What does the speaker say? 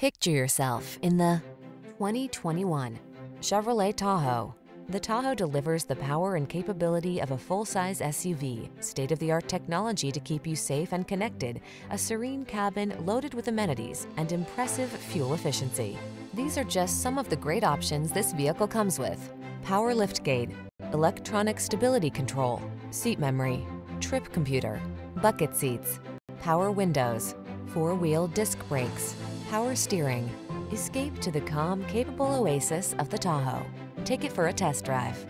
Picture yourself in the 2021 Chevrolet Tahoe. The Tahoe delivers the power and capability of a full-size SUV, state-of-the-art technology to keep you safe and connected, a serene cabin loaded with amenities, and impressive fuel efficiency. These are just some of the great options this vehicle comes with. Power liftgate, electronic stability control, seat memory, trip computer, bucket seats, power windows, four-wheel disc brakes, power steering. Escape to the calm, capable oasis of the Tahoe. Take it for a test drive.